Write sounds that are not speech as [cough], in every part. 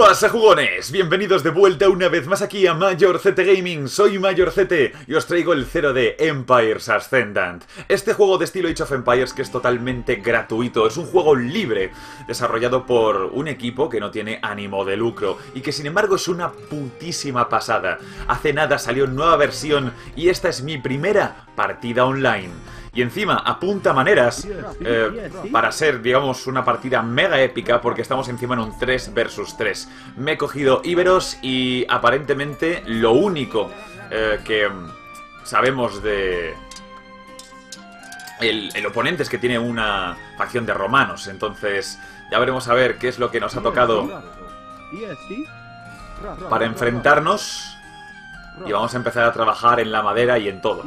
pasa jugones? Bienvenidos de vuelta una vez más aquí a Mayor ZT Gaming, soy Mayor ZT y os traigo el cero de Empires Ascendant. Este juego de estilo Age of Empires que es totalmente gratuito, es un juego libre, desarrollado por un equipo que no tiene ánimo de lucro y que sin embargo es una putísima pasada. Hace nada salió nueva versión y esta es mi primera partida online. Y encima apunta maneras eh, para ser, digamos, una partida mega épica porque estamos encima en un 3 versus 3. Me he cogido íberos y aparentemente lo único eh, que sabemos de... El, el oponente es que tiene una facción de romanos, entonces ya veremos a ver qué es lo que nos ha tocado para enfrentarnos y vamos a empezar a trabajar en la madera y en todo.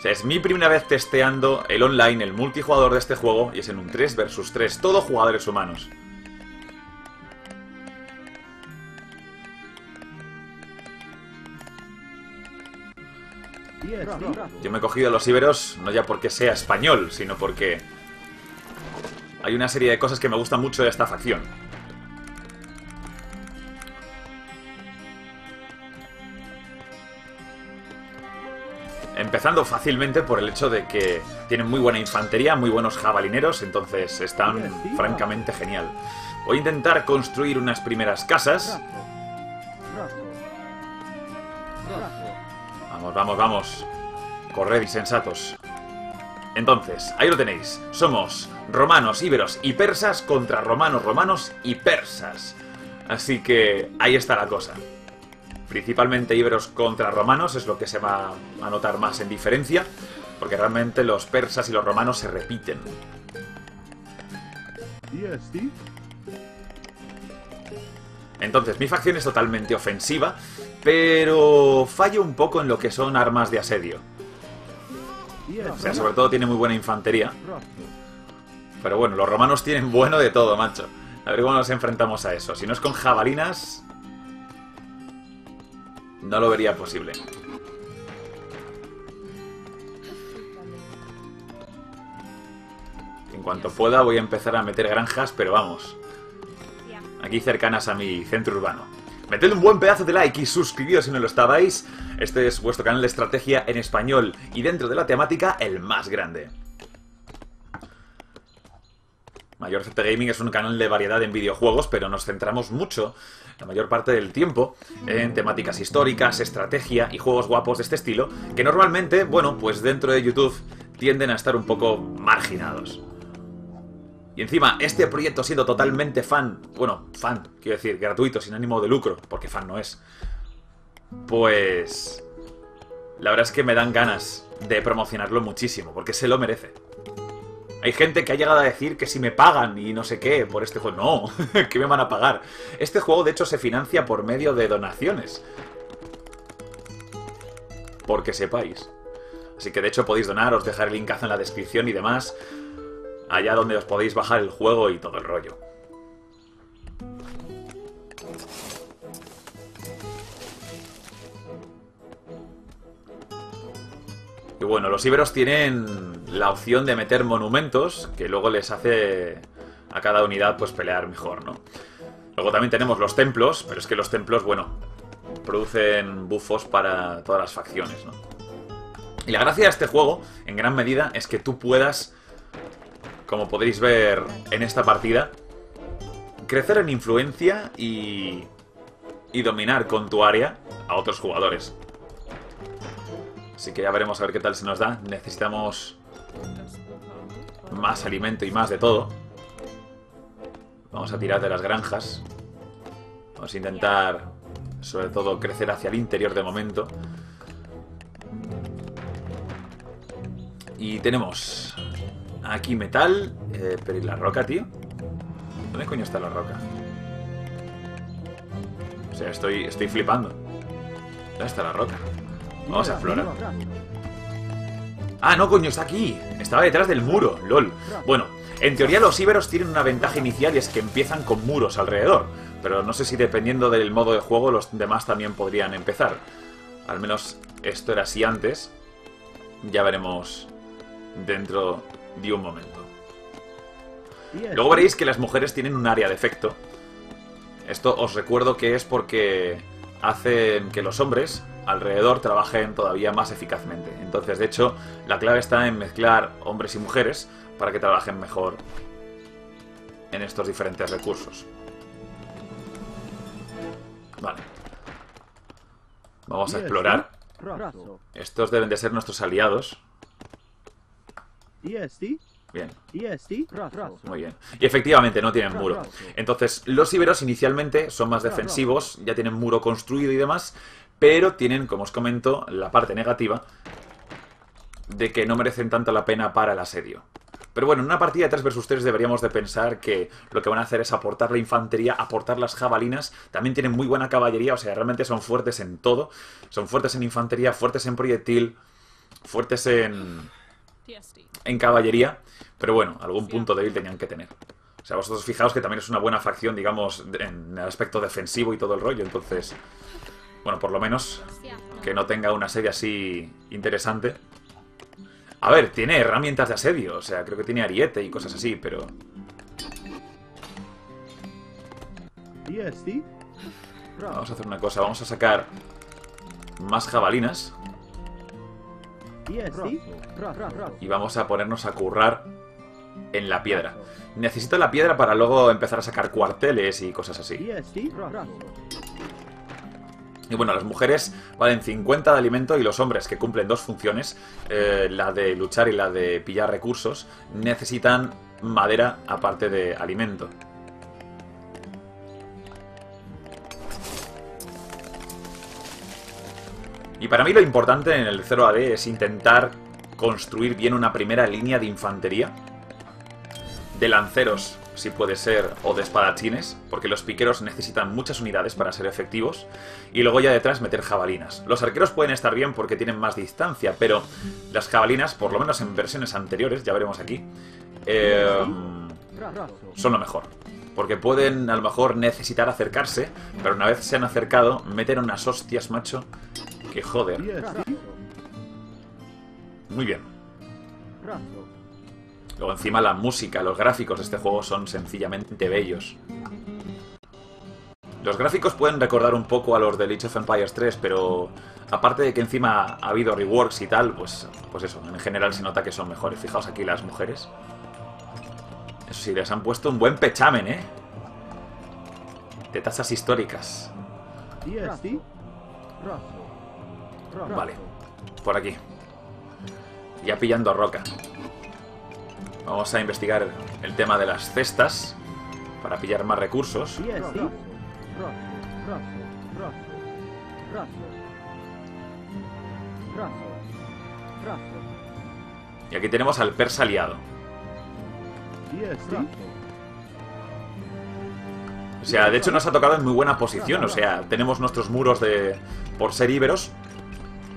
O sea, es mi primera vez testeando el online, el multijugador de este juego, y es en un 3 versus 3, todo jugadores humanos. Yo me he cogido los íberos no ya porque sea español, sino porque hay una serie de cosas que me gustan mucho de esta facción. Empezando fácilmente por el hecho de que tienen muy buena infantería, muy buenos jabalineros, entonces están francamente genial. Voy a intentar construir unas primeras casas. Vamos, vamos, vamos. Corred insensatos. Entonces, ahí lo tenéis. Somos romanos, íberos y persas contra romanos, romanos y persas. Así que ahí está la cosa principalmente íberos contra romanos, es lo que se va a notar más en diferencia, porque realmente los persas y los romanos se repiten. Entonces, mi facción es totalmente ofensiva, pero fallo un poco en lo que son armas de asedio. O sea, sobre todo tiene muy buena infantería. Pero bueno, los romanos tienen bueno de todo, macho. A ver cómo nos enfrentamos a eso. Si no es con jabalinas, no lo vería posible. En cuanto pueda voy a empezar a meter granjas, pero vamos. Aquí cercanas a mi centro urbano. Meted un buen pedazo de like y suscribíos si no lo estabais. Este es vuestro canal de estrategia en español y dentro de la temática el más grande. Mayor CT Gaming es un canal de variedad en videojuegos, pero nos centramos mucho, la mayor parte del tiempo, en temáticas históricas, estrategia y juegos guapos de este estilo, que normalmente, bueno, pues dentro de YouTube tienden a estar un poco marginados. Y encima, este proyecto siendo totalmente fan, bueno, fan, quiero decir, gratuito, sin ánimo de lucro, porque fan no es, pues... La verdad es que me dan ganas de promocionarlo muchísimo, porque se lo merece. Hay gente que ha llegado a decir que si me pagan y no sé qué por este juego. No, [laughs] que me van a pagar. Este juego de hecho se financia por medio de donaciones. Porque sepáis. Así que de hecho podéis donar, os dejaré el linkazo en la descripción y demás. Allá donde os podéis bajar el juego y todo el rollo. Y bueno, los íberos tienen la opción de meter monumentos, que luego les hace a cada unidad pues pelear mejor, ¿no? Luego también tenemos los templos, pero es que los templos, bueno, producen bufos para todas las facciones, ¿no? Y la gracia de este juego, en gran medida, es que tú puedas, como podéis ver en esta partida, crecer en influencia y, y dominar con tu área a otros jugadores. Así que ya veremos a ver qué tal se nos da. Necesitamos más alimento y más de todo. Vamos a tirar de las granjas. Vamos a intentar, sobre todo, crecer hacia el interior de momento. Y tenemos aquí metal. Eh, pero ¿y la roca, tío? ¿Dónde coño está la roca? O sea, estoy, estoy flipando. ¿Dónde está la roca? Vamos a explorar. Ah, no, coño, está aquí. Estaba detrás del muro, lol. Bueno, en teoría los íberos tienen una ventaja inicial y es que empiezan con muros alrededor. Pero no sé si dependiendo del modo de juego los demás también podrían empezar. Al menos esto era así antes. Ya veremos dentro de un momento. Luego veréis que las mujeres tienen un área de efecto. Esto os recuerdo que es porque hacen que los hombres alrededor trabajen todavía más eficazmente. Entonces, de hecho, la clave está en mezclar hombres y mujeres para que trabajen mejor en estos diferentes recursos. Vale. Vamos a explorar. Estos deben de ser nuestros aliados. Bien. Muy bien. Y efectivamente no tienen muro. Entonces, los iberos inicialmente son más defensivos, ya tienen muro construido y demás, pero tienen, como os comento, la parte negativa de que no merecen tanto la pena para el asedio. Pero bueno, en una partida de 3 vs 3 deberíamos de pensar que lo que van a hacer es aportar la infantería, aportar las jabalinas. También tienen muy buena caballería, o sea, realmente son fuertes en todo. Son fuertes en infantería, fuertes en proyectil, fuertes en, en caballería. Pero bueno, algún punto débil tenían que tener. O sea, vosotros fijaos que también es una buena facción, digamos, en el aspecto defensivo y todo el rollo. Entonces, bueno, por lo menos que no tenga una serie así interesante. A ver, tiene herramientas de asedio, o sea, creo que tiene ariete y cosas así, pero... Vamos a hacer una cosa, vamos a sacar más jabalinas. Y vamos a ponernos a currar en la piedra. Necesito la piedra para luego empezar a sacar cuarteles y cosas así. Y bueno, las mujeres valen 50 de alimento y los hombres, que cumplen dos funciones, eh, la de luchar y la de pillar recursos, necesitan madera aparte de alimento. Y para mí lo importante en el 0AD es intentar construir bien una primera línea de infantería, de lanceros si puede ser, o de espadachines, porque los piqueros necesitan muchas unidades para ser efectivos, y luego ya detrás meter jabalinas. Los arqueros pueden estar bien porque tienen más distancia, pero las jabalinas, por lo menos en versiones anteriores, ya veremos aquí, eh, son lo mejor. Porque pueden a lo mejor necesitar acercarse, pero una vez se han acercado, meten unas hostias, macho, que joder. Muy bien. Luego encima la música, los gráficos de este juego son sencillamente bellos. Los gráficos pueden recordar un poco a los de Age of Empires 3, pero aparte de que encima ha habido reworks y tal, pues, pues eso, en general se nota que son mejores. Fijaos aquí las mujeres. Eso sí, les han puesto un buen pechamen, ¿eh? De tasas históricas. Vale, por aquí. Ya pillando roca. Vamos a investigar el tema de las cestas para pillar más recursos. Y aquí tenemos al persa aliado. O sea, de hecho nos ha tocado en muy buena posición. O sea, tenemos nuestros muros de por ser íberos.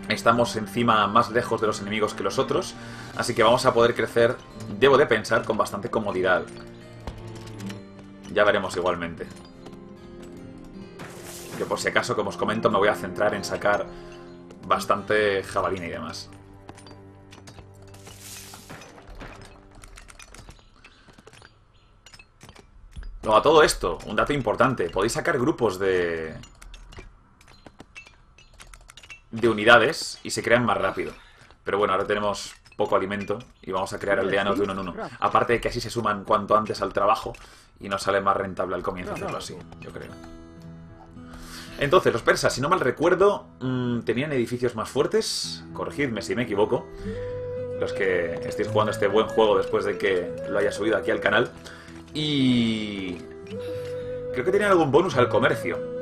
Estamos encima más lejos de los enemigos que los otros. Así que vamos a poder crecer, debo de pensar, con bastante comodidad. Ya veremos igualmente. Que por si acaso, como os comento, me voy a centrar en sacar bastante jabalina y demás. Luego, a todo esto, un dato importante. Podéis sacar grupos de... de unidades y se crean más rápido. Pero bueno, ahora tenemos poco alimento y vamos a crear aldeanos de uno en uno. Aparte de que así se suman cuanto antes al trabajo y nos sale más rentable al comienzo hacerlo así, yo creo. Entonces, los persas, si no mal recuerdo, mm, tenían edificios más fuertes. Corregidme si me equivoco. Los que estéis jugando este buen juego después de que lo haya subido aquí al canal. Y... Creo que tenían algún bonus al comercio.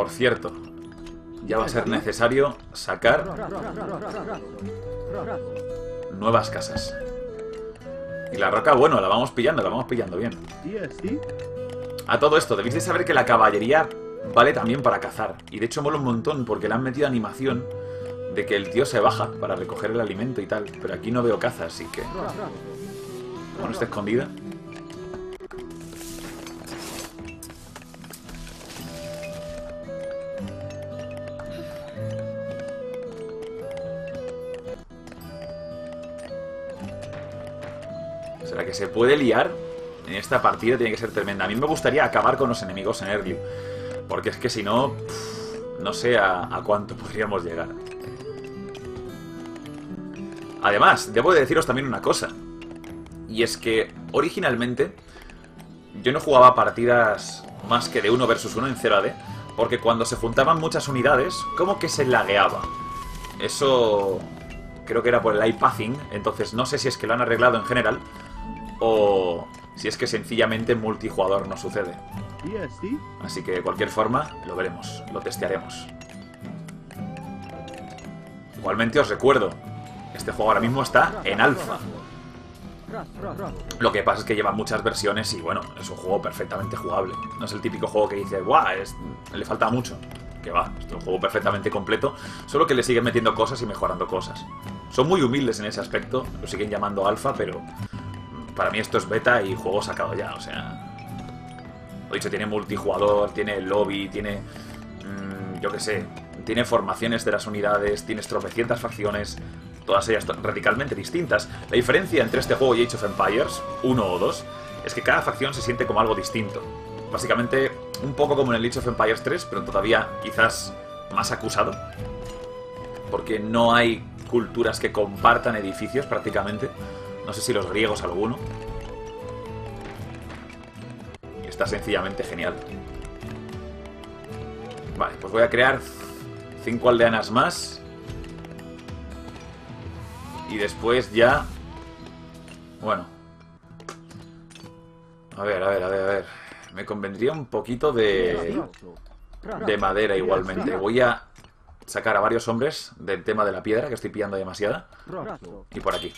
Por cierto, ya va a ser necesario sacar nuevas casas. Y la roca, bueno, la vamos pillando, la vamos pillando bien. A todo esto, debéis de saber que la caballería vale también para cazar. Y de hecho mola un montón porque le han metido animación de que el tío se baja para recoger el alimento y tal. Pero aquí no veo caza, así que... Bueno, está escondida. Se puede liar en esta partida tiene que ser tremenda. A mí me gustaría acabar con los enemigos en early. Porque es que si no, no sé a, cuánto [laughs] podríamos llegar. Además, debo de deciros también una cosa. Y es que originalmente yo no jugaba partidas más que de 1 versus 1 en 0 AD, porque cuando se juntaban muchas unidades, como que se lagueaba. Eso creo que era por el iPathing, entonces no sé si es que lo han arreglado en general o si es que sencillamente multijugador no sucede. Así que de cualquier forma lo veremos, lo testearemos. Igualmente os recuerdo, este juego ahora mismo está en alfa. Lo que pasa es que lleva muchas versiones y bueno, es un juego perfectamente jugable. No es el típico juego que dice, ¡guau! le falta mucho. Que va, es un juego perfectamente completo, solo que le siguen metiendo cosas y mejorando cosas. Son muy humildes en ese aspecto, lo siguen llamando alfa, pero para mí esto es beta y juego sacado ya, o sea... Lo dicho, tiene multijugador, tiene lobby, tiene... Mmm, yo qué sé, tiene formaciones de las unidades, tiene tropecientas facciones, todas ellas radicalmente distintas. La diferencia entre este juego y Age of Empires, 1 o 2, es que cada facción se siente como algo distinto. Básicamente, un poco como en el Age of Empires 3, pero todavía quizás más acusado. Porque no hay culturas que compartan edificios prácticamente. No sé si los griegos alguno. Está sencillamente genial. Vale, pues voy a crear cinco aldeanas más y después ya... Bueno. A ver, a ver, a ver, a ver. Me convendría un poquito de... De madera igualmente. Voy a sacar a varios hombres del tema de la piedra, que estoy pillando demasiada. Y por aquí.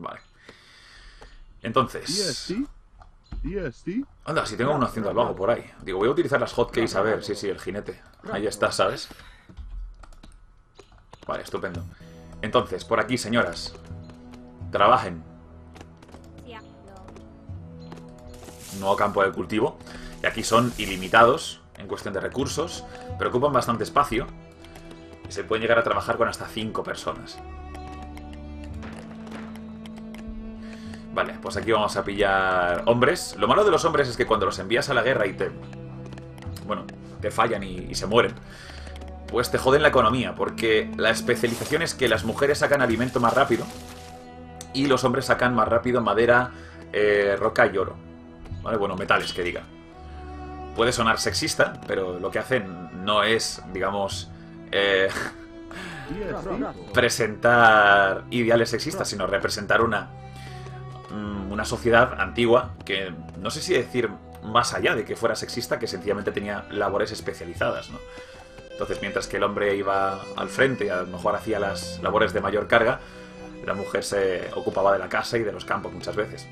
Vale. Entonces... Anda, si tengo uno haciendo al por ahí. Digo, voy a utilizar las hotkeys a ver. Sí, sí, el jinete. Ahí está, ¿sabes? Vale, estupendo. Entonces, por aquí, señoras. Trabajen. Nuevo campo de cultivo. Y aquí son ilimitados en cuestión de recursos, pero ocupan bastante espacio. Y se pueden llegar a trabajar con hasta 5 personas. Vale, pues aquí vamos a pillar hombres. Lo malo de los hombres es que cuando los envías a la guerra y te... Bueno, te fallan y, y se mueren pues te joden la economía, porque la especialización es que las mujeres sacan alimento más rápido y los hombres sacan más rápido madera, eh, roca y oro. ¿Vale? Bueno, metales, que diga. Puede sonar sexista, pero lo que hacen no es, digamos, eh, [laughs] presentar ideales sexistas, sino representar una, una sociedad antigua que no sé si decir más allá de que fuera sexista, que sencillamente tenía labores especializadas, ¿no? Entonces, mientras que el hombre iba al frente y a lo mejor hacía las labores de mayor carga, la mujer se ocupaba de la casa y de los campos muchas veces.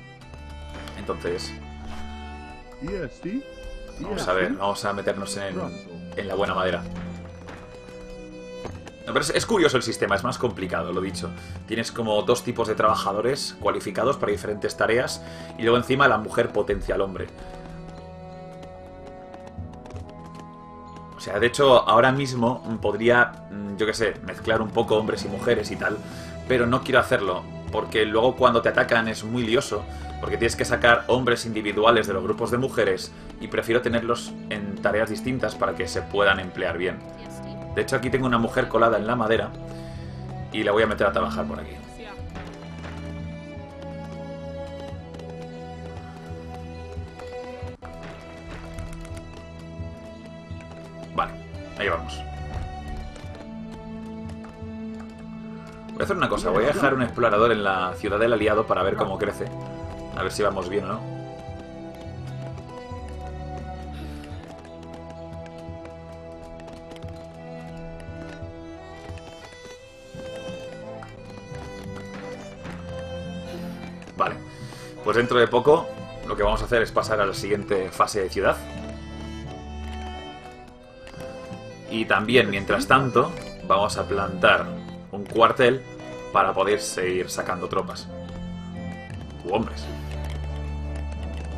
Entonces... Vamos a ver, vamos a meternos en, la buena madera. Es, es, curioso el sistema, es más complicado, lo dicho. Tienes como dos tipos de trabajadores cualificados para diferentes tareas y luego encima la mujer potencia al hombre. O sea, de hecho, ahora mismo podría, mm, yo qué sé, mezclar un poco hombres y mujeres y tal, pero no quiero hacerlo, porque luego cuando te atacan es muy lioso, porque tienes que sacar hombres individuales de los grupos de mujeres y prefiero tenerlos en tareas distintas para que se puedan emplear bien. De hecho, aquí tengo una mujer colada en la madera y la voy a meter a trabajar por aquí. Ahí vamos. Voy a hacer una cosa, voy a dejar un explorador en la ciudad del aliado para ver cómo crece. A ver si vamos bien o no. Pues dentro de poco lo que vamos a hacer es pasar a la siguiente fase de ciudad. Y también, mientras tanto, vamos a plantar un cuartel para poder seguir sacando tropas. U hombres.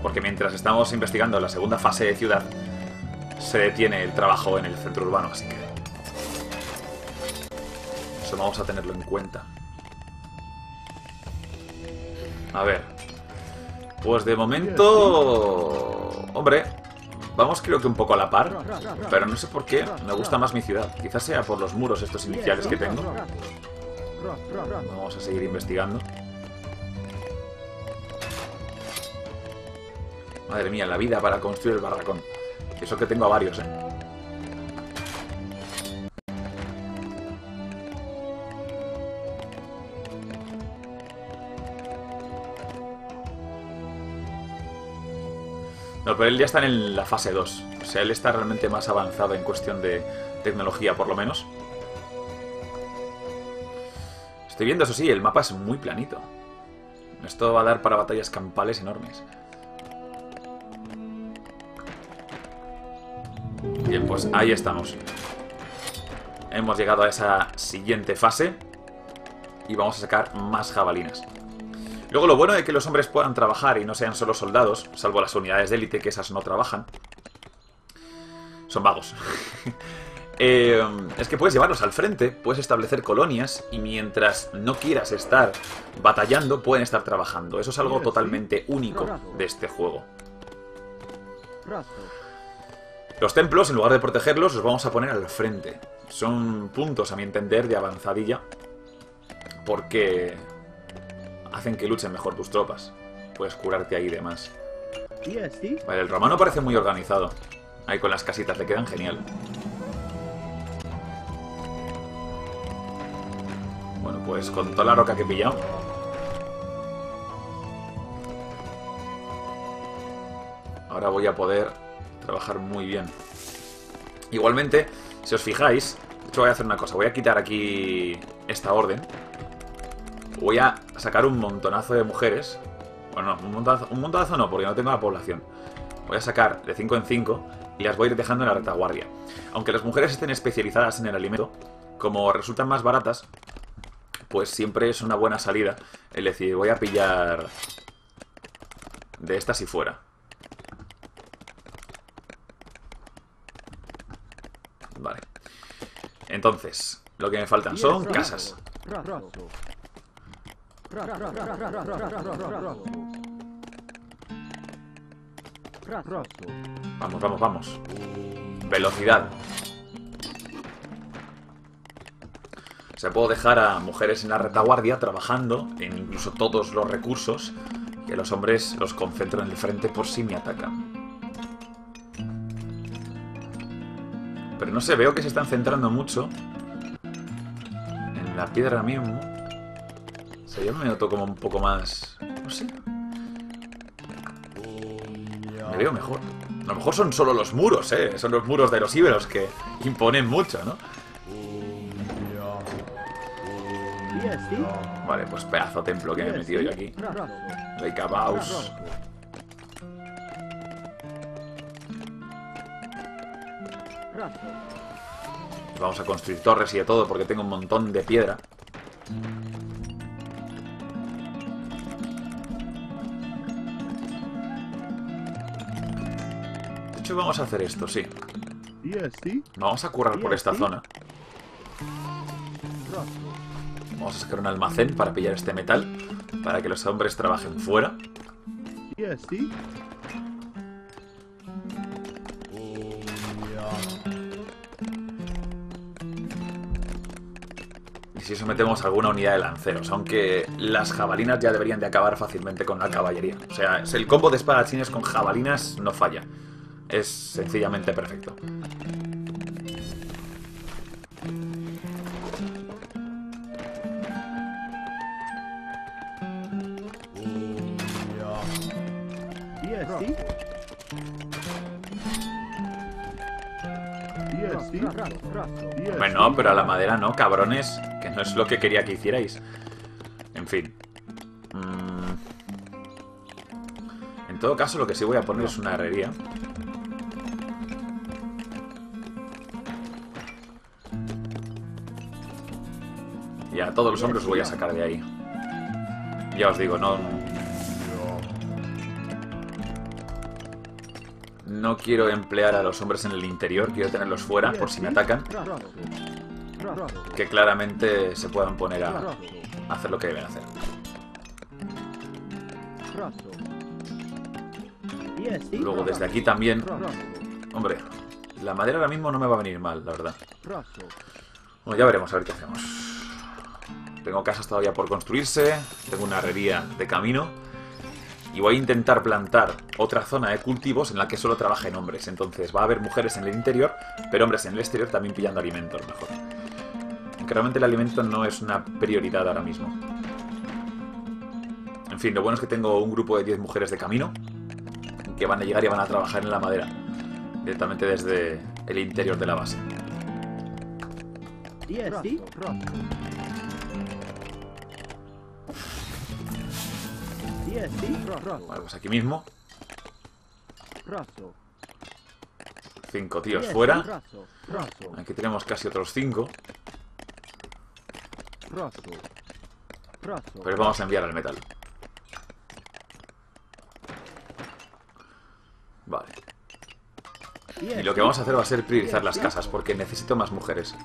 Porque mientras estamos investigando la segunda fase de ciudad, se detiene el trabajo en el centro urbano, así que... Eso vamos a tenerlo en cuenta. A ver. Pues de momento... Hombre, vamos creo que un poco a la par. Pero no sé por qué me gusta más mi ciudad. Quizás sea por los muros estos iniciales que tengo. Vamos a seguir investigando. Madre mía, la vida para construir el barracón. Eso que tengo a varios, ¿eh? Pero él ya está en la fase 2. O sea, él está realmente más avanzado en cuestión de tecnología, por lo menos. Estoy viendo, eso sí, el mapa es muy planito. Esto va a dar para batallas campales enormes. Bien, pues ahí estamos. Hemos llegado a esa siguiente fase. Y vamos a sacar más jabalinas. Luego lo bueno de que los hombres puedan trabajar y no sean solo soldados, salvo las unidades de élite que esas no trabajan, son vagos. [laughs] Eh, es que puedes llevarlos al frente, puedes establecer colonias y mientras no quieras estar batallando, pueden estar trabajando. Eso es algo totalmente único de este juego. Los templos, en lugar de protegerlos, los vamos a poner al frente. Son puntos, a mi entender, de avanzadilla. Porque hacen que luchen mejor tus tropas. Puedes curarte ahí y demás. Vale, el romano parece muy organizado. Ahí con las casitas, le quedan genial. Bueno, pues con toda la roca que he pillado. Ahora voy a poder trabajar muy bien. Igualmente, si os fijáis, de hecho voy a hacer una cosa, voy a quitar aquí esta orden. Voy a sacar un montonazo de mujeres. Bueno, no, un montonazo, un montonazo no, porque no tengo la población. Voy a sacar de 5 en 5 y las voy a ir dejando en la retaguardia. Aunque las mujeres estén especializadas en el alimento, como resultan más baratas, pues siempre es una buena salida el decir, voy a pillar de estas y fuera. Vale. Entonces, lo que me faltan son casas. Vamos, vamos, vamos. Velocidad. Se puedo dejar a mujeres en la retaguardia trabajando en incluso todos los recursos que los hombres los concentro en el frente por si me atacan. Pero no sé, veo que se están centrando mucho en la piedra mismo. O sea, yo me noto como un poco más... No sé. Me veo mejor. A lo mejor son solo los muros, ¿eh? Son los muros de los íberos que imponen mucho, ¿no? Vale, pues pedazo templo que me he metido yo aquí. Reikabaus. Vamos a construir torres y de todo porque tengo un montón de piedra. Hecho, vamos a hacer esto, sí. Vamos a currar por esta zona. Vamos a sacar un almacén para pillar este metal. Para que los hombres trabajen fuera. Y si eso metemos alguna unidad de lanceros, aunque las jabalinas ya deberían de acabar fácilmente con la caballería. O sea, el combo de espadachines con jabalinas no falla. Es sencillamente perfecto. Bueno, pero a la madera no, cabrones. Que no es lo que quería que hicierais. En fin. Mm. En todo caso, lo que sí voy a poner es una herrería. A todos los hombres los voy a sacar de ahí. Ya os digo, no... No quiero emplear a los hombres en el interior, quiero tenerlos fuera por si me atacan. Que claramente se puedan poner a hacer lo que deben hacer. Luego desde aquí también... Hombre, la madera ahora mismo no me va a venir mal, la verdad. Bueno, ya veremos a ver qué hacemos. Tengo casas todavía por construirse, tengo una herrería de camino y voy a intentar plantar otra zona de cultivos en la que solo trabajen hombres. Entonces va a haber mujeres en el interior, pero hombres en el exterior también pillando alimentos mejor. Aunque realmente el alimento no es una prioridad ahora mismo. En fin, lo bueno es que tengo un grupo de 10 mujeres de camino que van a llegar y van a trabajar en la madera. Directamente desde el interior de la base. Vale, pues aquí mismo. Cinco tíos fuera. Aquí tenemos casi otros cinco. Pero vamos a enviar al metal. Vale. Y lo que vamos a hacer va a ser priorizar las casas, porque necesito más mujeres.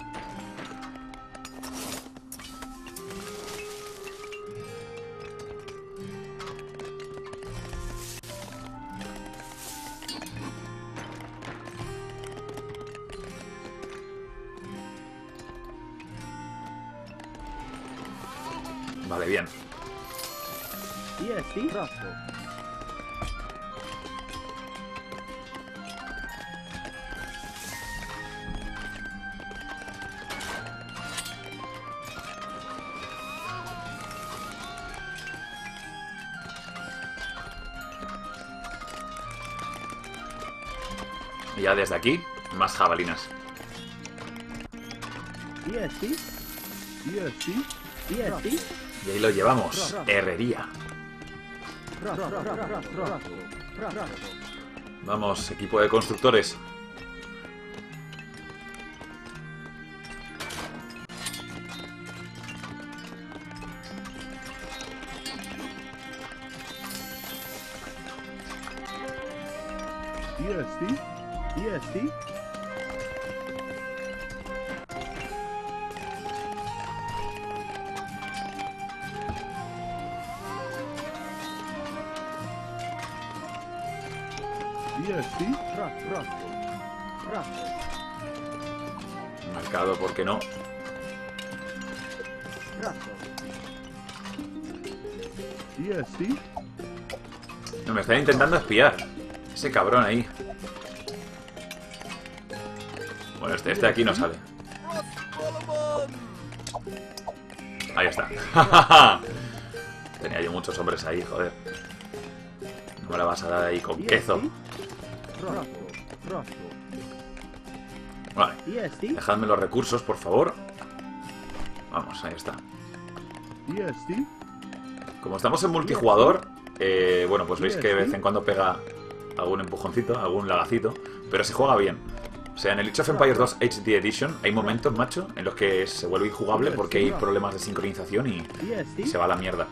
Desde aquí, más jabalinas. Y ahí lo llevamos, herrería. Vamos, equipo de constructores. Marcado, ¿por qué no? No, me están intentando espiar. Ese cabrón ahí. Bueno, este, este de aquí no sale. Ahí está. [laughs] Tenía yo muchos hombres ahí, joder. No me la vas a dar ahí con queso. Vale. Dejadme los recursos, por favor. Vamos, ahí está. Como estamos en multijugador, eh, bueno, pues veis que de vez en cuando pega algún empujoncito, algún lagacito, pero se juega bien. O sea, en el Age of Empires 2 HD Edition hay momentos, macho, en los que se vuelve injugable porque hay problemas de sincronización y, se va a la mierda.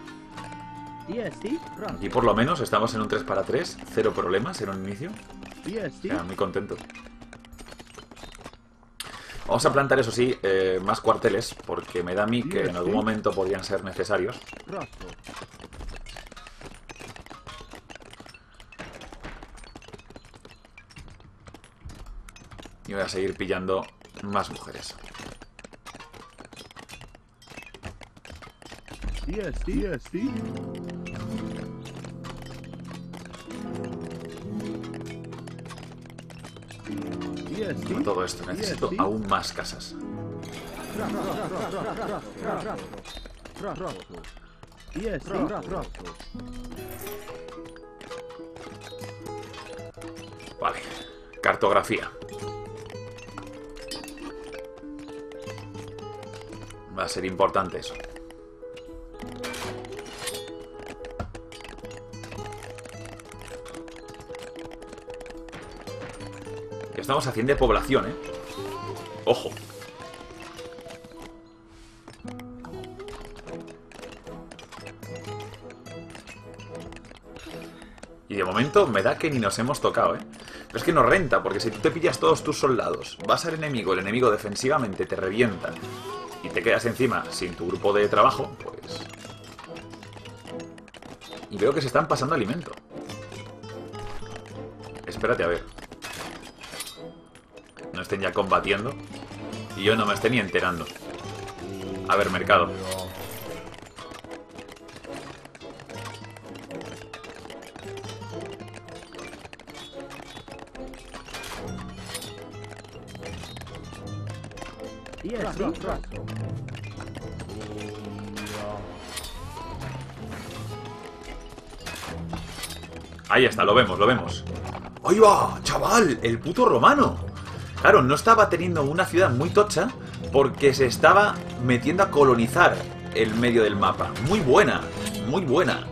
Aquí por lo menos estamos en un 3 para 3, cero problemas en un inicio. Muy contento. Vamos a plantar, eso sí, eh, más cuarteles, porque me da a mí que en algún momento podrían ser necesarios. Y voy a seguir pillando más mujeres. Con todo esto necesito aún más casas. Vale. Cartografía. Va a ser importante eso. Estamos haciendo de población, ¿eh? Ojo. Y de momento me da que ni nos hemos tocado, ¿eh? Pero es que nos renta, porque si tú te pillas todos tus soldados, vas al enemigo, el enemigo defensivamente te revienta y te quedas encima sin tu grupo de trabajo, pues... Y veo que se están pasando alimento. Espérate a ver. Estén ya combatiendo. Y yo no me esté ni enterando. A ver, mercado. Ahí está, lo vemos, lo vemos. ¡Ahí va! ¡Chaval! ¡El puto romano! Claro, no estaba teniendo una ciudad muy tocha porque se estaba metiendo a colonizar el medio del mapa. Muy buena, muy buena.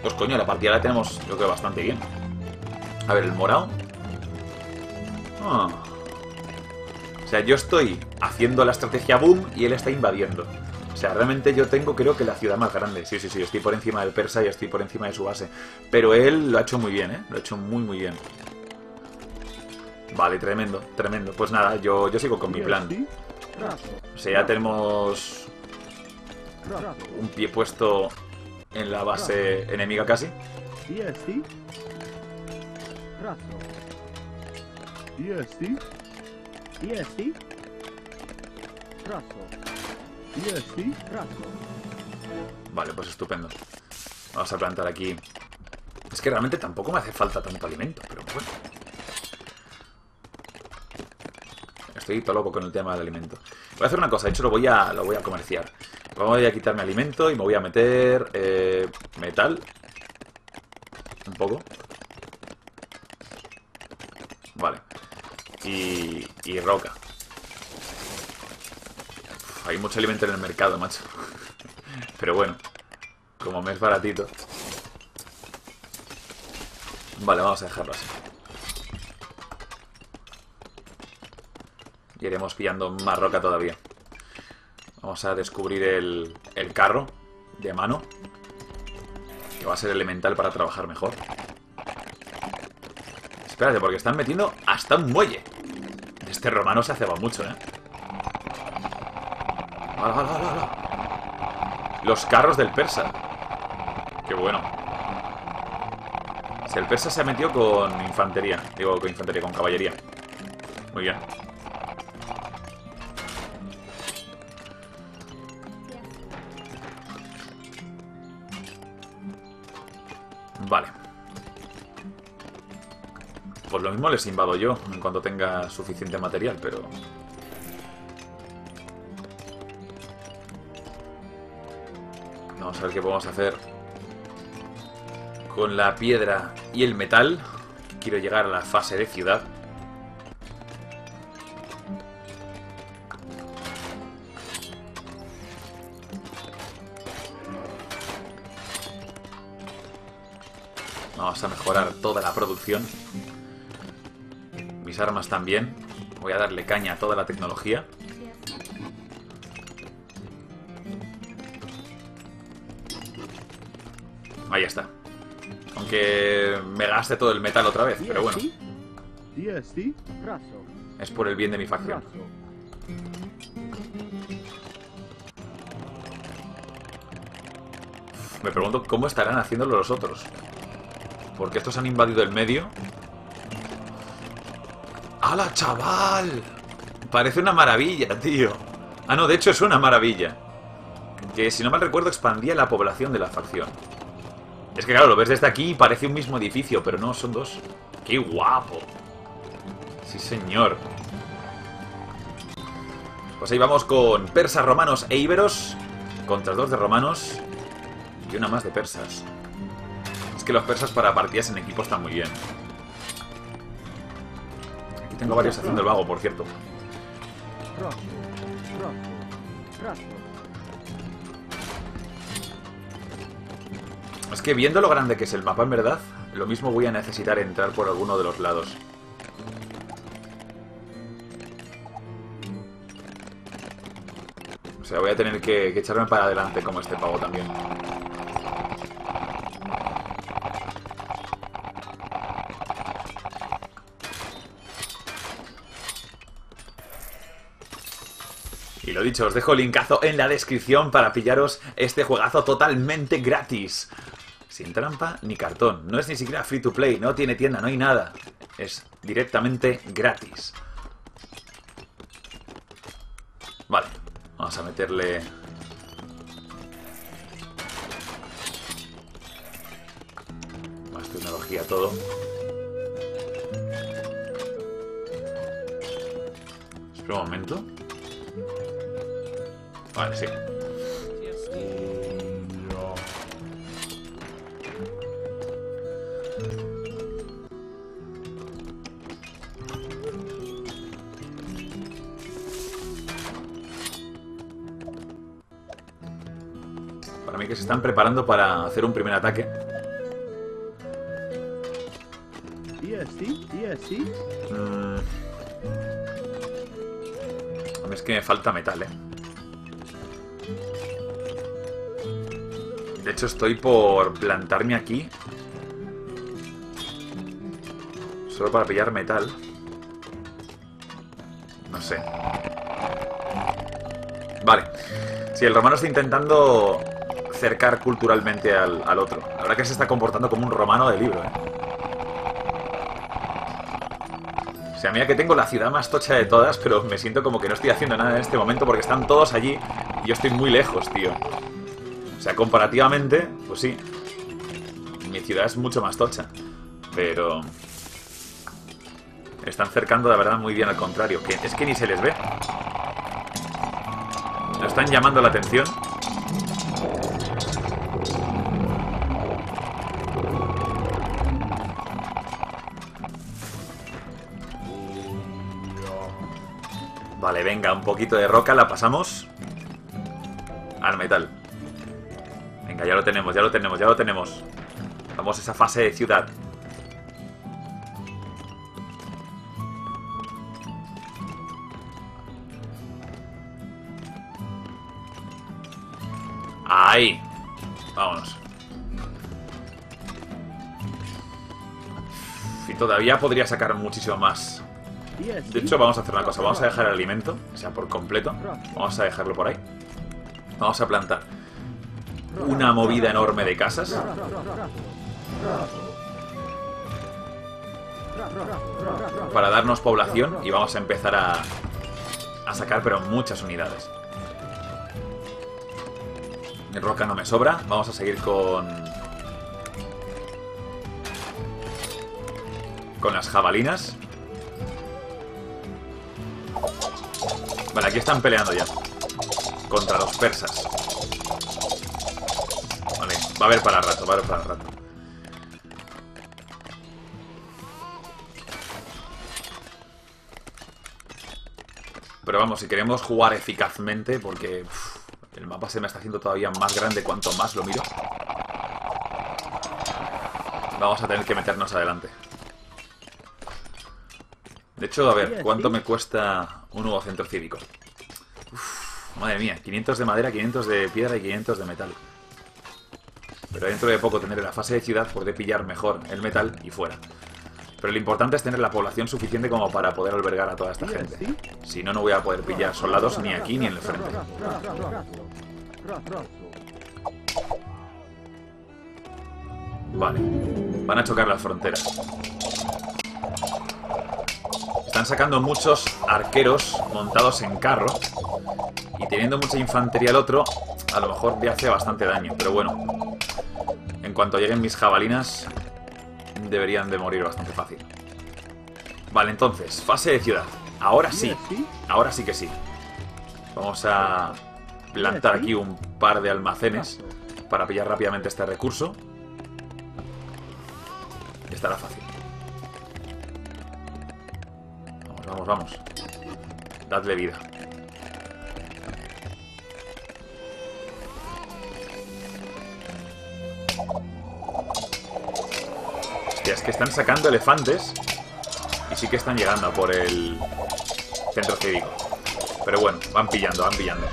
Pues coño, la partida la tenemos yo creo bastante bien. A ver, el morado. Ah. O sea, yo estoy haciendo la estrategia boom y él está invadiendo. O sea, realmente yo tengo creo que la ciudad más grande. Sí, sí, sí, estoy por encima del persa y estoy por encima de su base. Pero él lo ha hecho muy bien, ¿eh? Lo ha hecho muy, muy bien. Vale, tremendo, tremendo. Pues nada, yo, yo sigo con mi plan. O sea, ya tenemos un pie puesto en la base enemiga casi. Vale, pues estupendo. Vamos a plantar aquí. Es que realmente tampoco me hace falta tanto alimento, pero bueno. Estoy todo loco con el tema del alimento. Voy a hacer una cosa, de hecho lo voy a, lo voy a comerciar. Voy a quitarme alimento y me voy a meter eh, metal. Un poco. Vale. Y, y roca. hay mucho alimento en el mercado, macho. [laughs] Pero bueno, como me es baratito. Vale, vamos a dejarlo así. Iremos pillando más roca todavía. Vamos a descubrir el, el carro de mano. Que va a ser elemental para trabajar mejor. Espérate, porque están metiendo hasta un muelle. Este romano se hace mucho, ¿eh? Los carros del persa. Qué bueno. Si el persa se ha metido con infantería. Digo, con infantería, con caballería. Muy bien. Les invado yo en cuanto tenga suficiente material, pero... Vamos a ver qué podemos hacer con la piedra y el metal. Quiero llegar a la fase de ciudad. Vamos a mejorar toda la producción. Mis armas también. Voy a darle caña a toda la tecnología. Ahí está. Aunque me gaste todo el metal otra vez, pero bueno. Es por el bien de mi facción. Me pregunto cómo estarán haciéndolo los otros. Porque estos han invadido el medio. ¡Hala, chaval! Parece una maravilla, tío. Ah, no, de hecho es una maravilla. Que si no mal recuerdo expandía la población de la facción. Es que claro, lo ves desde aquí y parece un mismo edificio, pero no, son dos. ¡Qué guapo! Sí, señor. Pues ahí vamos con persas, romanos e íberos. Contra dos de romanos. Y una más de persas que los persas para partidas en equipo están muy bien. Tengo varios haciendo el vago, por cierto. Es que viendo lo grande que es el mapa, en verdad, lo mismo voy a necesitar entrar por alguno de los lados. O sea, voy a tener que, que echarme para adelante como este pavo también. Os dejo el linkazo en la descripción para pillaros este juegazo totalmente gratis. Sin trampa ni cartón. No es ni siquiera free to play, no tiene tienda, no hay nada. Es directamente gratis. Vale, vamos a meterle... Más tecnología todo. Espera un momento. Vale, sí. Para mí que se están preparando para hacer un primer ataque. Mm. A mí es que me falta metal, eh. Hecho, estoy por plantarme aquí. Solo para pillar metal. No sé. Vale. Si el romano está intentando cercar culturalmente al, otro. La que se está comportando como un romano de libro, ¿eh? O sea, mira que tengo la ciudad más tocha de todas, pero me siento como que no estoy haciendo nada en este momento porque están todos allí y yo estoy muy lejos, tío. Sea, comparativamente, pues sí. Mi ciudad es mucho más tocha. Pero... Están cercando, la verdad, muy bien al contrario. Que es que ni se les ve. Lo están llamando la atención. Vale, venga, un poquito de roca, la pasamos. Al metal. Ya lo tenemos, ya lo tenemos, ya lo tenemos. Vamos a esa fase de ciudad. Ahí. Vámonos. Y todavía podría sacar muchísimo más. De hecho, vamos a hacer una cosa. Vamos a dejar el alimento, o sea, por completo. Vamos a dejarlo por ahí. Vamos a plantar una movida enorme de casas. Para darnos población y vamos a empezar a, sacar, pero muchas unidades. Roca no me sobra. Vamos a seguir con... Con las jabalinas. Vale, aquí están peleando ya. Contra los persas. Va a haber para rato, va a haber para rato. Pero vamos, si queremos jugar eficazmente, porque uf, el mapa se me está haciendo todavía más grande cuanto más lo miro. Vamos a tener que meternos adelante. De hecho, a ver, ¿cuánto me cuesta un nuevo centro cívico? Uf, madre mía, 500 de madera, 500 de piedra y 500 de metal. Pero dentro de poco tener la fase de ciudad poder pillar mejor el metal y fuera. Pero lo importante es tener la población suficiente como para poder albergar a toda esta gente. Si no, no voy a poder pillar soldados ni aquí ni en el frente. Vale. Van a chocar las fronteras. Están sacando muchos arqueros montados en carro. Y teniendo mucha infantería el otro, a lo mejor le hace bastante daño. Pero bueno, en cuanto lleguen mis jabalinas, deberían de morir bastante fácil. Vale, entonces, fase de ciudad. Ahora sí, ahora sí que sí. Vamos a plantar aquí un par de almacenes para pillar rápidamente este recurso. Y estará fácil. Vamos, vamos, vamos. Dadle vida. Que están sacando elefantes y sí que están llegando por el centro cívico. Pero bueno, van pillando, van pillando.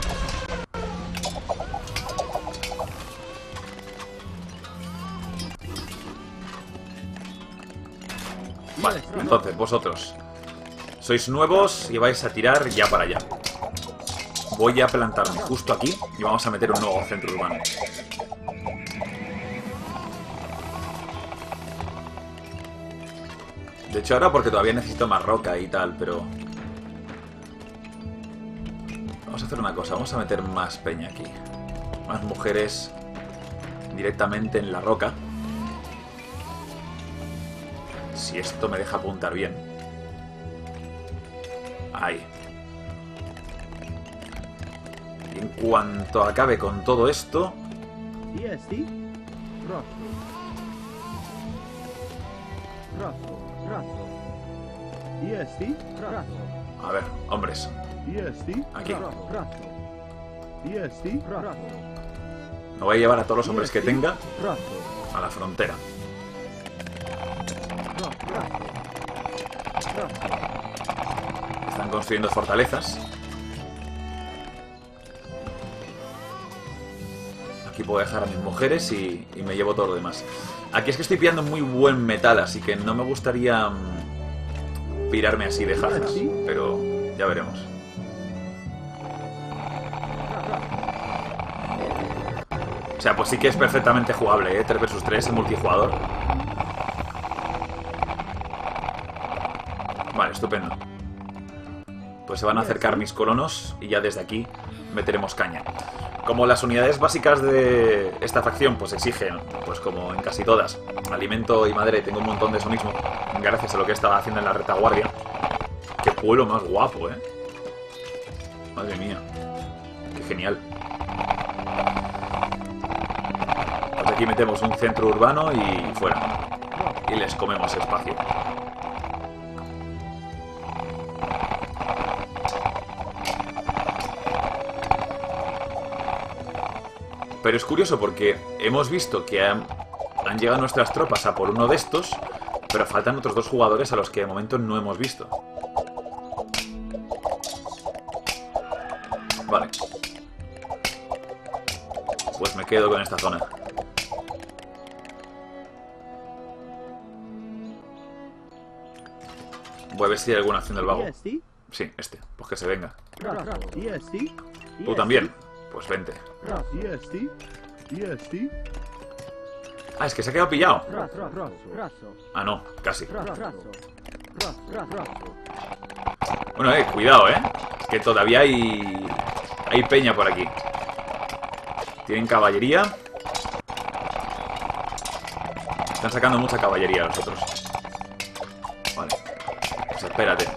Vale, entonces, vosotros sois nuevos y vais a tirar ya para allá. Voy a plantarme justo aquí y vamos a meter un nuevo centro urbano. Ahora porque todavía necesito más roca y tal, pero... Vamos a hacer una cosa, vamos a meter más peña aquí. Más mujeres directamente en la roca. Si esto me deja apuntar bien. Ahí. Y en cuanto acabe con todo esto... Diesti? Rosso. A ver, hombres. Aquí. Me voy a llevar a todos los hombres que tenga a la frontera. Están construyendo fortalezas. Aquí puedo dejar a mis mujeres y, y me llevo todo lo demás. Aquí es que estoy pillando muy buen metal, así que no me gustaría mm, pirarme así de jazas. Pero ya veremos. O sea, pues sí que es perfectamente jugable, ¿eh? 3 vs 3 en multijugador. Vale, estupendo. Pues se van a acercar mis colonos y ya desde aquí meteremos caña. Como las unidades básicas de esta facción pues exigen, pues como en casi todas, alimento y madre, tengo un montón de eso mismo, gracias a lo que estaba haciendo en la retaguardia. Qué pueblo más guapo, ¿eh? Madre mía. Qué genial. Pues aquí metemos un centro urbano y fuera. Y les comemos espacio. Pero es curioso porque hemos visto que han, han llegado nuestras tropas a por uno de estos, pero faltan otros dos jugadores a los que de momento no hemos visto. Vale. Pues me quedo con esta zona. Voy a ver si hay alguna acción del vago. Sí, este. Pues que se venga. Tú también. Pues vente. Ah, es que se ha quedado pillado. Ah, no, casi. Bueno, eh, cuidado, eh. Que todavía hay. Hay peña por aquí. Tienen caballería. Están sacando mucha caballería los otros. Vale. Pues espérate.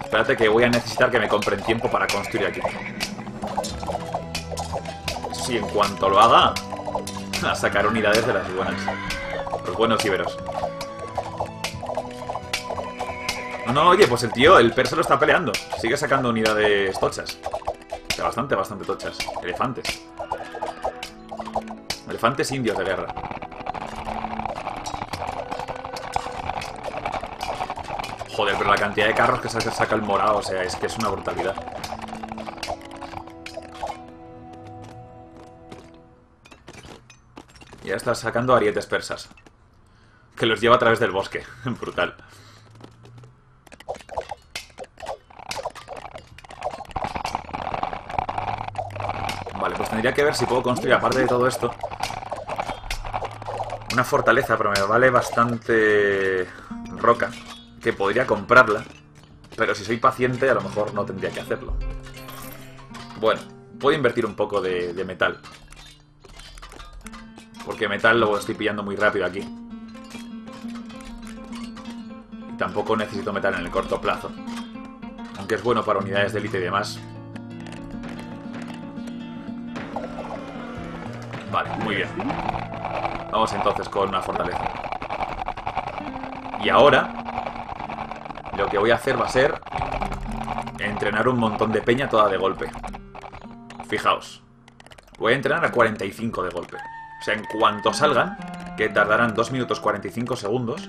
Espérate que voy a necesitar que me compren tiempo para construir aquí. Si en cuanto lo haga, a sacar unidades de las buenas. Los buenos íberos. No, no, oye, pues el tío, el persa lo está peleando. Sigue sacando unidades tochas. Bastante, bastante tochas. Elefantes. Elefantes indios de guerra. Joder, pero la cantidad de carros que saca el morado, o sea, es que es una brutalidad. Está sacando arietes persas. Que los lleva a través del bosque. [laughs] Brutal. Vale, pues tendría que ver si puedo construir, aparte de todo esto, una fortaleza, pero me vale bastante roca, que podría comprarla, pero si soy paciente a lo mejor no tendría que hacerlo. Bueno, puedo invertir un poco de, de metal. Porque metal lo estoy pillando muy rápido aquí. Y tampoco necesito metal en el corto plazo. Aunque es bueno para unidades de élite y demás. Vale, muy bien. Vamos entonces con una fortaleza. Y ahora, lo que voy a hacer va a ser entrenar un montón de peña toda de golpe. Fijaos. Voy a entrenar a 45 de golpe. En cuanto salgan, que tardarán 2 minutos 45 segundos,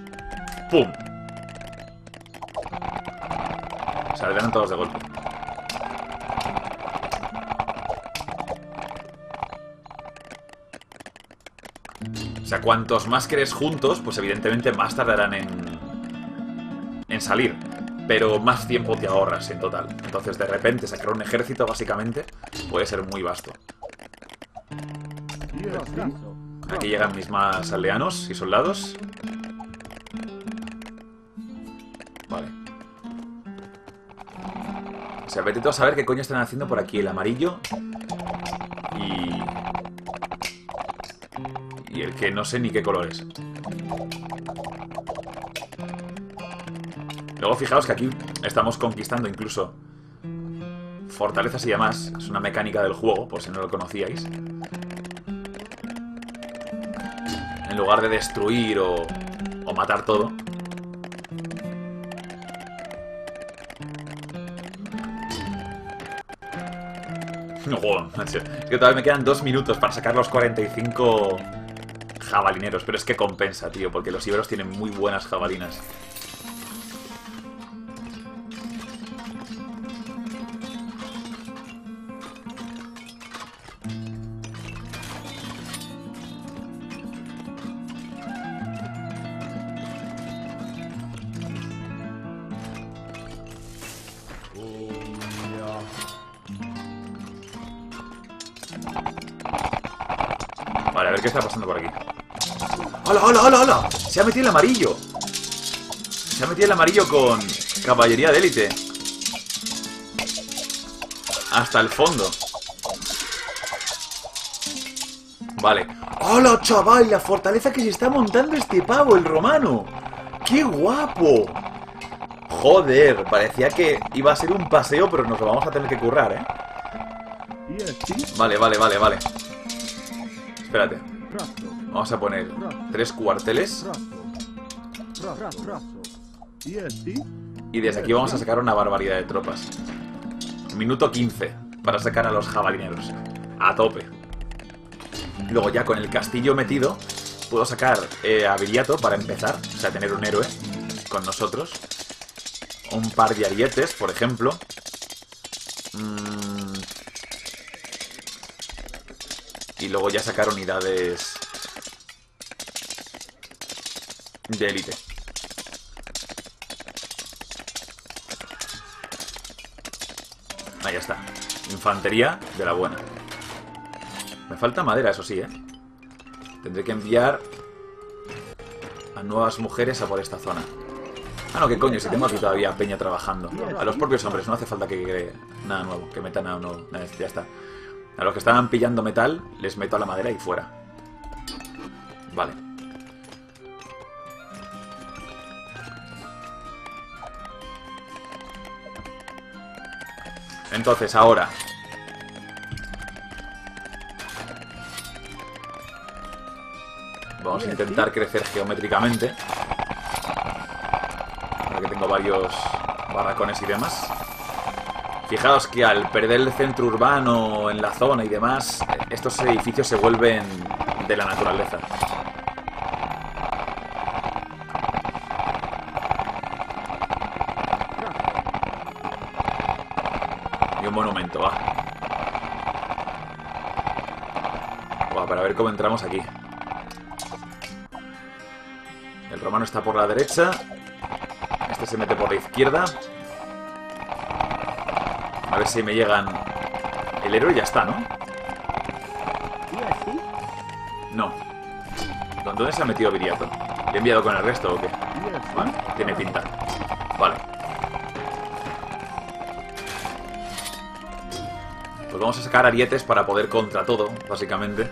¡pum! Saldrán todos de golpe. O sea, cuantos más crees juntos, pues evidentemente más tardarán en, en salir. Pero más tiempo te ahorras en total. Entonces, de repente, sacar un ejército, básicamente, puede ser muy vasto aquí llegan mis más aldeanos y soldados. Vale. O sea, vete todo saber qué coño están haciendo por aquí. El amarillo y... Y el que no sé ni qué color es. Luego fijaos que aquí estamos conquistando incluso fortalezas y demás. Es una mecánica del juego, por si no lo conocíais. Lugar de destruir o, o matar todo. No, joder, macho. Es que todavía me quedan dos minutos para sacar los 45 jabalineros. Pero es que compensa, tío, porque los iberos tienen muy buenas jabalinas. Metido el amarillo. Se ha metido el amarillo con caballería de élite. Hasta el fondo. Vale. ¡Hola, chaval! La fortaleza que se está montando este pavo, el romano. ¡Qué guapo! Joder, parecía que iba a ser un paseo, pero nos lo vamos a tener que currar, ¿eh? Vale, vale, vale, vale. Espérate. Vamos a poner tres cuarteles. Y desde aquí vamos a sacar una barbaridad de tropas. Minuto 15 para sacar a los jabalineros. A tope. Luego ya con el castillo metido, puedo sacar eh, a Viriato para empezar. O sea, tener un héroe con nosotros. Un par de arietes, por ejemplo. Mm. Y luego ya sacar unidades de élite. Ahí está. Infantería de la buena. Me falta madera, eso sí, ¿eh? Tendré que enviar a nuevas mujeres a por esta zona. Ah, no, qué coño, si tengo aquí todavía Peña trabajando. A los propios hombres, no hace falta que cree nada nuevo, que metan nada nuevo. Ya está. A los que estaban pillando metal, les meto a la madera y fuera. Vale. Entonces, ahora. Vamos a intentar crecer geométricamente. Ahora que tengo varios barracones y demás. Fijaos que al perder el centro urbano en la zona y demás, estos edificios se vuelven de la naturaleza. Entramos aquí. El romano está por la derecha. Este se mete por la izquierda. A ver si me llegan... El héroe ya está, ¿no? No. ¿Dó- ¿Dónde se ha metido Viriato? ¿Le he enviado con el resto o qué? Vale, tiene pinta. Vale. Pues vamos a sacar arietes para poder contra todo, básicamente.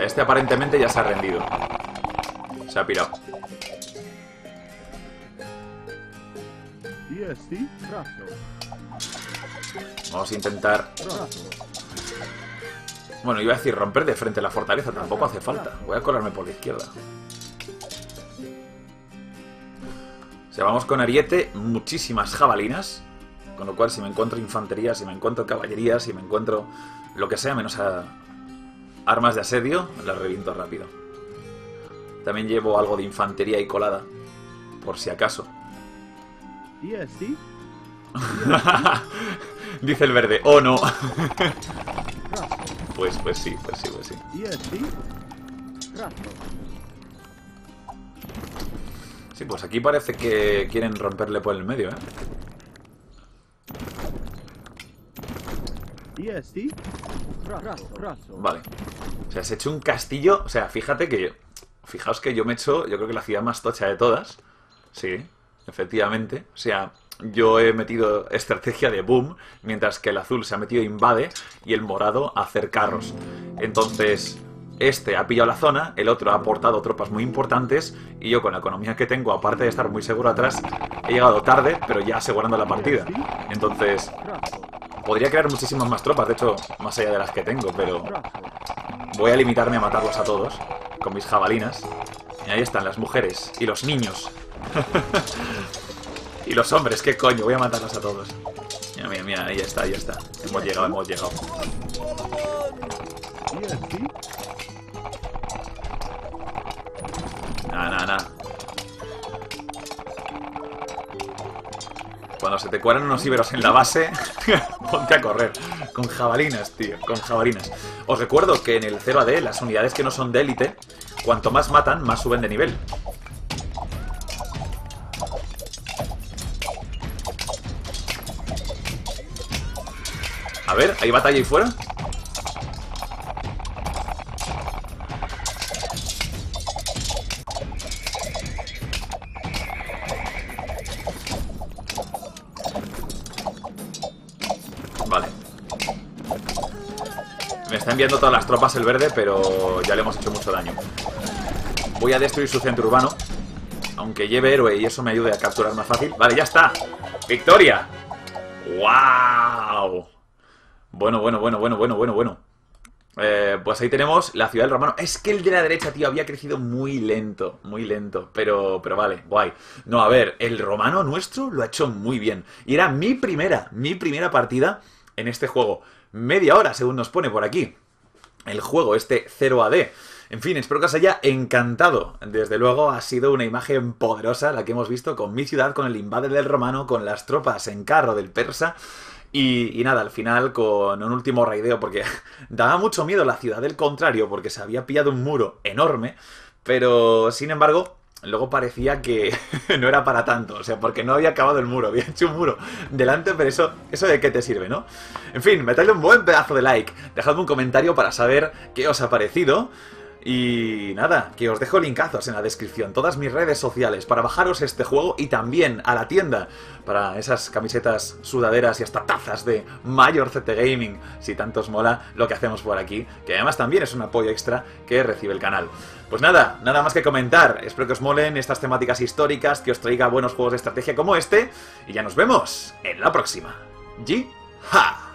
Sea, este aparentemente ya se ha rendido. Se ha pirado. Vamos a intentar... Bueno, iba a decir romper de frente la fortaleza, tampoco hace falta. Voy a colarme por la izquierda. O sea, vamos con ariete, muchísimas jabalinas. Con lo cual, si me encuentro infantería, si me encuentro caballería, si me encuentro lo que sea, menos a armas de asedio, las reviento rápido. También llevo algo de infantería y colada, por si acaso. EST, [laughs] Dice el verde, oh no. [laughs] pues, pues sí, pues sí, pues sí. Sí, pues aquí parece que quieren romperle por el medio, ¿eh? Raso, Vale. O sea, se ha hecho un castillo. O sea, fíjate que fijaos que yo me he hecho, yo creo que la ciudad más tocha de todas. Sí, efectivamente. O sea, yo he metido estrategia de boom, mientras que el azul se ha metido invade y el morado a hacer carros. Entonces, este ha pillado la zona, el otro ha aportado tropas muy importantes y yo con la economía que tengo, aparte de estar muy seguro atrás, he llegado tarde, pero ya asegurando la partida. Entonces. Podría crear muchísimas más tropas, de hecho, más allá de las que tengo, pero voy a limitarme a matarlos a todos con mis jabalinas. Y ahí están las mujeres y los niños. [laughs] y los hombres, qué coño, voy a matarlos a todos. Mira, mira, mira, ahí está, ahí está. Hemos llegado, hemos llegado. EST. Nada, nada, Cuando se te cuelan unos íberos en la base, [laughs] ponte a correr. Con jabalinas, tío, con jabalinas. Os recuerdo que en el 0AD, las unidades que no son de élite, cuanto más matan, más suben de nivel. A ver, ¿hay batalla ahí fuera? Enviando todas las tropas el verde, pero ya le hemos hecho mucho daño. Voy a destruir su centro urbano. Aunque lleve héroe y eso me ayude a capturar más fácil. Vale, ya está. ¡Victoria! ¡Wow! Bueno, bueno, bueno, bueno, bueno, bueno, bueno. Eh, pues ahí tenemos la ciudad del romano. Es que el de la derecha, tío, había crecido muy lento, muy lento. Pero, pero vale, guay. No, a ver, el romano nuestro lo ha hecho muy bien. Y era mi primera, mi primera partida en este juego. Media hora, según nos pone por aquí. El juego, este 0AD. En fin, espero que os haya encantado. Desde luego ha sido una imagen poderosa la que hemos visto con mi ciudad, con el invader del romano, con las tropas en carro del persa. Y, y nada, al final con un último raideo, porque [laughs] daba mucho miedo la ciudad del contrario, porque se había pillado un muro enorme, pero sin embargo, luego parecía que [laughs] no era para tanto, o sea, porque no había acabado el muro, [laughs] había hecho un muro delante, pero eso, eso de qué te sirve, ¿no? En fin, metedle un buen pedazo de like, dejadme un comentario para saber qué os ha parecido. Y nada, que os dejo linkazos en la descripción, todas mis redes sociales para bajaros este juego y también a la tienda para esas camisetas sudaderas y hasta tazas de Mayor CT Gaming, si tanto os mola lo que hacemos por aquí, que además también es un apoyo extra que recibe el canal. Pues nada, nada más que comentar. Espero que os molen estas temáticas históricas, que os traiga buenos juegos de estrategia como este, y ya nos vemos en la próxima. G-Ha.